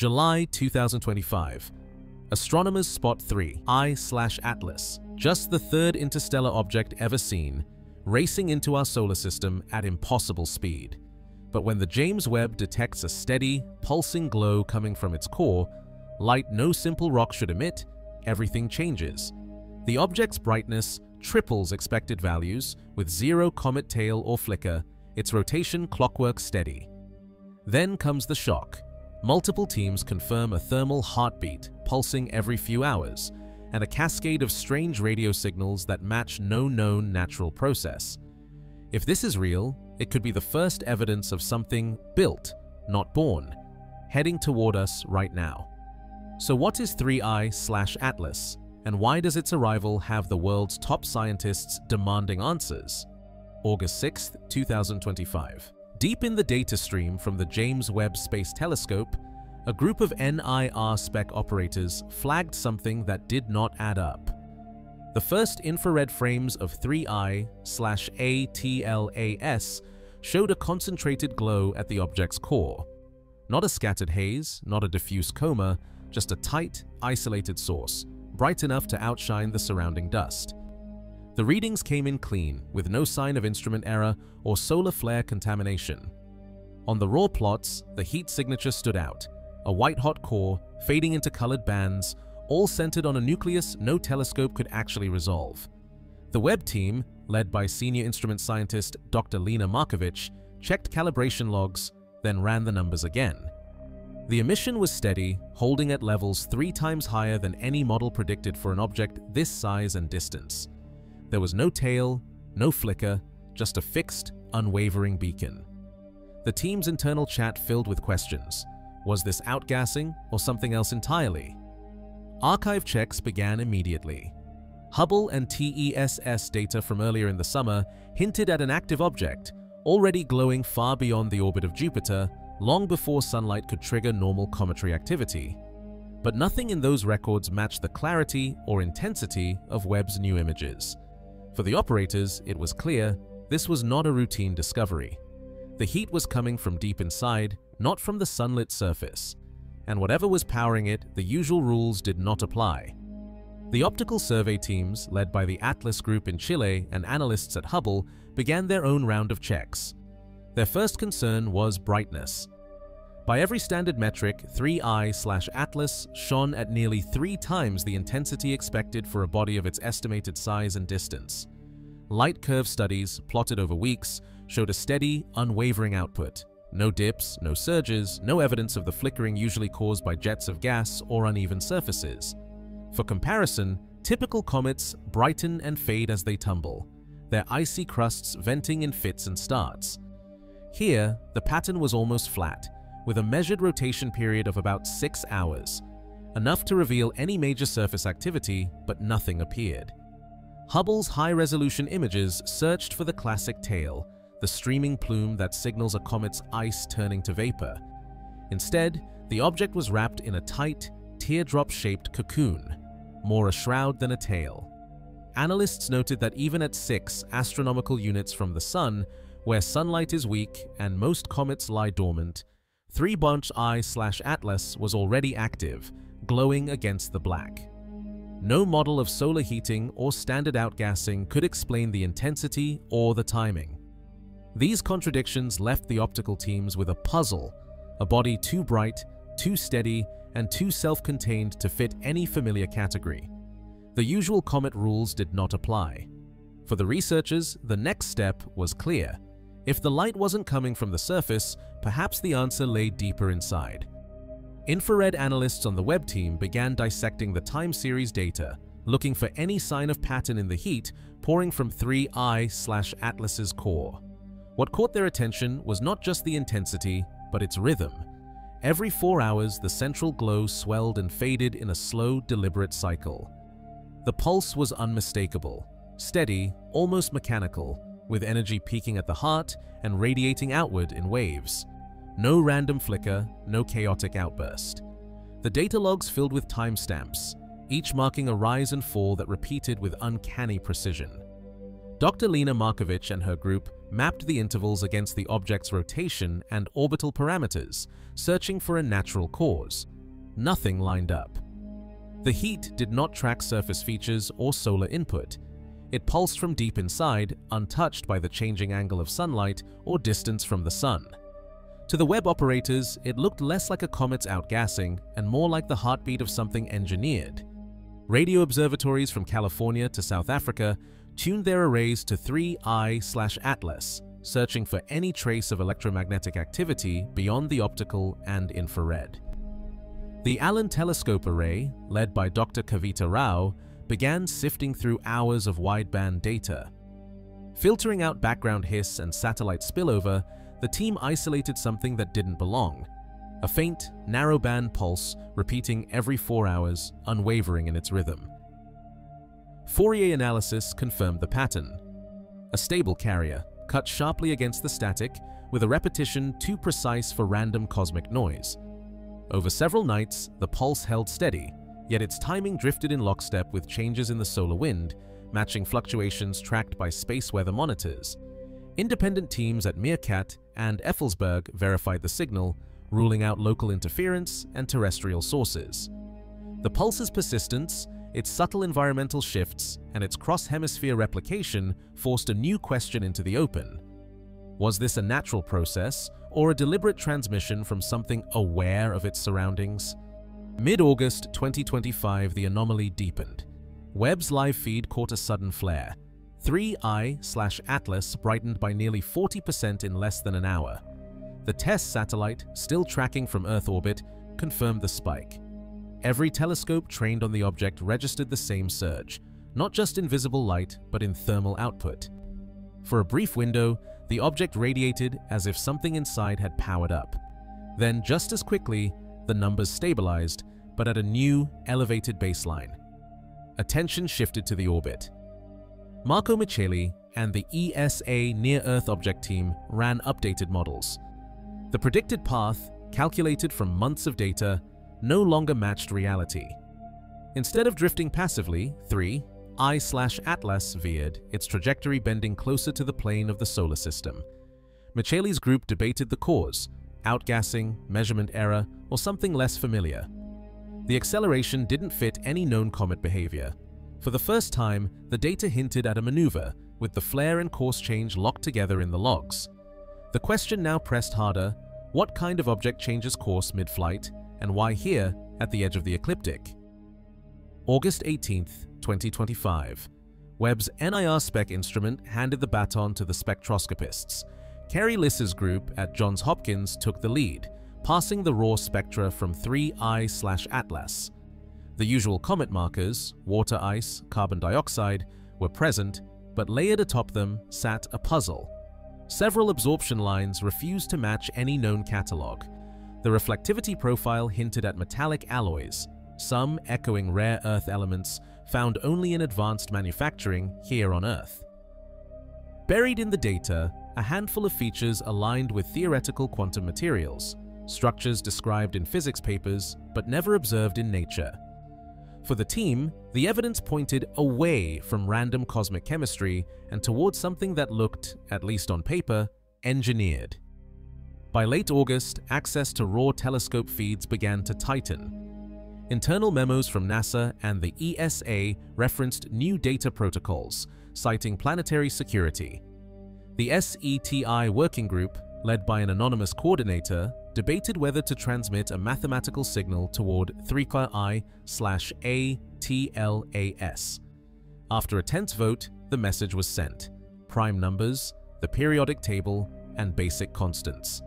July 2025. Astronomers spot 3 I/Atlas, just the third interstellar object ever seen, racing into our solar system at impossible speed. But when the James Webb detects a steady, pulsing glow coming from its core, light no simple rock should emit, everything changes. The object's brightness triples expected values with zero comet tail or flicker, its rotation clockwork steady. Then comes the shock. Multiple teams confirm a thermal heartbeat pulsing every few hours, and a cascade of strange radio signals that match no known natural process. If this is real, it could be the first evidence of something built, not born, heading toward us right now. So what is 3i slash Atlas, and why does its arrival have the world's top scientists demanding answers? August 6, 2025. Deep in the data stream from the James Webb Space Telescope, a group of NIRSpec operators flagged something that did not add up. The first infrared frames of 3I-ATLAS showed a concentrated glow at the object's core. Not a scattered haze, not a diffuse coma, just a tight, isolated source, bright enough to outshine the surrounding dust. The readings came in clean, with no sign of instrument error or solar flare contamination. On the raw plots, the heat signature stood out, a white-hot core fading into colored bands, all centered on a nucleus no telescope could actually resolve. The Webb team, led by senior instrument scientist Dr. Lena Markovich, checked calibration logs, then ran the numbers again. The emission was steady, holding at levels three times higher than any model predicted for an object this size and distance. There was no tail, no flicker, just a fixed, unwavering beacon. The team's internal chat filled with questions. Was this outgassing or something else entirely? Archive checks began immediately. Hubble and TESS data from earlier in the summer hinted at an active object, already glowing far beyond the orbit of Jupiter, long before sunlight could trigger normal cometary activity. But nothing in those records matched the clarity or intensity of Webb's new images. For the operators, it was clear this was not a routine discovery. The heat was coming from deep inside, not from the sunlit surface. And whatever was powering it, the usual rules did not apply. The optical survey teams, led by the Atlas Group in Chile and analysts at Hubble, began their own round of checks. Their first concern was brightness. By every standard metric, 3i slash Atlas shone at nearly three times the intensity expected for a body of its estimated size and distance. Light curve studies, plotted over weeks, showed a steady, unwavering output. No dips, no surges, no evidence of the flickering usually caused by jets of gas or uneven surfaces. For comparison, typical comets brighten and fade as they tumble, their icy crusts venting in fits and starts. Here, the pattern was almost flat, with a measured rotation period of about 6 hours, enough to reveal any major surface activity, but nothing appeared. Hubble's high-resolution images searched for the classic tail, the streaming plume that signals a comet's ice turning to vapor. Instead, the object was wrapped in a tight, teardrop-shaped cocoon, more a shroud than a tail. Analysts noted that even at 6 astronomical units from the Sun, where sunlight is weak and most comets lie dormant, 3 Bunch I-Atlas was already active, glowing against the black. No model of solar heating or standard outgassing could explain the intensity or the timing. These contradictions left the optical teams with a puzzle, a body too bright, too steady, and too self-contained to fit any familiar category. The usual comet rules did not apply. For the researchers, the next step was clear. If the light wasn't coming from the surface, perhaps the answer lay deeper inside. Infrared analysts on the Webb team began dissecting the time series data, looking for any sign of pattern in the heat pouring from 3I-Atlas's core. What caught their attention was not just the intensity, but its rhythm. Every four hours, the central glow swelled and faded in a slow, deliberate cycle. The pulse was unmistakable, steady, almost mechanical, with energy peaking at the heart and radiating outward in waves. No random flicker, no chaotic outburst. The data logs filled with timestamps, each marking a rise and fall that repeated with uncanny precision. Dr. Lena Markovich and her group mapped the intervals against the object's rotation and orbital parameters, searching for a natural cause. Nothing lined up. The heat did not track surface features or solar input. It pulsed from deep inside, untouched by the changing angle of sunlight or distance from the sun. To the Webb operators, it looked less like a comet's outgassing and more like the heartbeat of something engineered. Radio observatories from California to South Africa tuned their arrays to 3I/Atlas, searching for any trace of electromagnetic activity beyond the optical and infrared. The Allen Telescope Array, led by Dr. Kavita Rao, began sifting through hours of wideband data. Filtering out background hiss and satellite spillover, the team isolated something that didn't belong. A faint, narrowband pulse repeating every four hours, unwavering in its rhythm. Fourier analysis confirmed the pattern. A stable carrier, cut sharply against the static, with a repetition too precise for random cosmic noise. Over several nights, the pulse held steady, yet its timing drifted in lockstep with changes in the solar wind, matching fluctuations tracked by space weather monitors. Independent teams at MeerKAT and Effelsberg verified the signal, ruling out local interference and terrestrial sources. The pulse's persistence its subtle environmental shifts and its cross-hemisphere replication forced a new question into the open. Was this a natural process or a deliberate transmission from something aware of its surroundings? Mid-August 2025, the anomaly deepened. Webb's live feed caught a sudden flare. 3I/Atlas brightened by nearly 40% in less than an hour. The TESS satellite, still tracking from Earth orbit, confirmed the spike. Every telescope trained on the object registered the same surge, not just in visible light, but in thermal output. For a brief window, the object radiated as if something inside had powered up. Then, just as quickly, the numbers stabilized, but at a new, elevated baseline. Attention shifted to the orbit. Marco Micheli and the ESA Near-Earth Object Team ran updated models. The predicted path, calculated from months of data, no longer matched reality. Instead of drifting passively, 3, I/Atlas veered, its trajectory bending closer to the plane of the solar system. Micheli's group debated the cause, outgassing, measurement error, or something less familiar. The acceleration didn't fit any known comet behavior. For the first time, the data hinted at a maneuver, with the flare and course change locked together in the logs. The question now pressed harder, what kind of object changes course mid-flight, and why here at the edge of the ecliptic. August 18, 2025. Webb's NIRSpec instrument handed the baton to the spectroscopists. Carey Lisse's group at Johns Hopkins took the lead, passing the raw spectra from 3I/Atlas. The usual comet markers, water ice, carbon dioxide, were present, but layered atop them sat a puzzle. Several absorption lines refused to match any known catalog, the reflectivity profile hinted at metallic alloys, some echoing rare earth elements found only in advanced manufacturing here on Earth. Buried in the data, a handful of features aligned with theoretical quantum materials, structures described in physics papers but never observed in nature. For the team, the evidence pointed away from random cosmic chemistry and towards something that looked, at least on paper, engineered. By late August, access to raw telescope feeds began to tighten. Internal memos from NASA and the ESA referenced new data protocols, citing planetary security. The SETI working group, led by an anonymous coordinator, debated whether to transmit a mathematical signal toward 3I/ATLAS. After a tense vote, the message was sent. Prime numbers, the periodic table, and basic constants.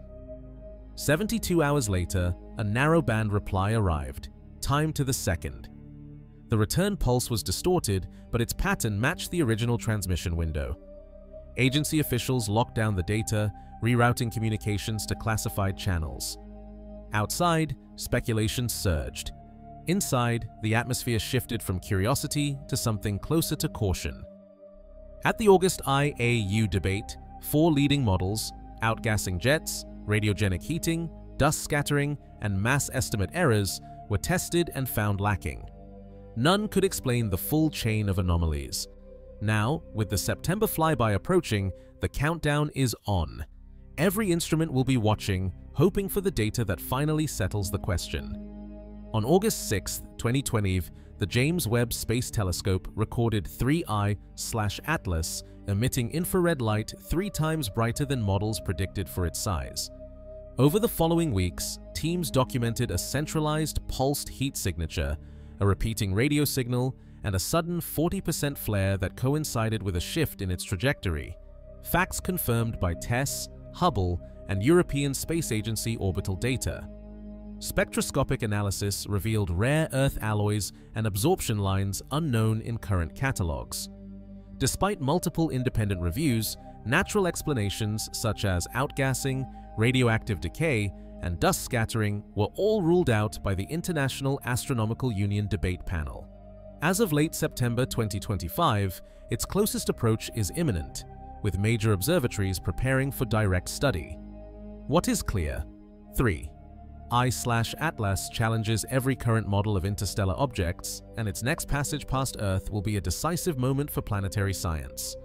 72 hours later, a narrowband reply arrived, timed to the second. The return pulse was distorted, but its pattern matched the original transmission window. Agency officials locked down the data, rerouting communications to classified channels. Outside, speculation surged. Inside, the atmosphere shifted from curiosity to something closer to caution. At the August IAU debate, four leading models, outgassing jets, radiogenic heating, dust scattering, and mass estimate errors were tested and found lacking. None could explain the full chain of anomalies. Now, with the September flyby approaching, the countdown is on. Every instrument will be watching, hoping for the data that finally settles the question. On August 6, 2020, the James Webb Space Telescope recorded 3I/Atlas emitting infrared light three times brighter than models predicted for its size. Over the following weeks, teams documented a centralized pulsed heat signature, a repeating radio signal, and a sudden 40% flare that coincided with a shift in its trajectory. Facts confirmed by TESS, Hubble, and European Space Agency orbital data. Spectroscopic analysis revealed rare Earth alloys and absorption lines unknown in current catalogs. Despite multiple independent reviews, natural explanations such as outgassing, radioactive decay, and dust scattering were all ruled out by the International Astronomical Union debate panel. As of late September 2025, its closest approach is imminent, with major observatories preparing for direct study. What is clear? 3. I/Atlas challenges every current model of interstellar objects, and its next passage past Earth will be a decisive moment for planetary science.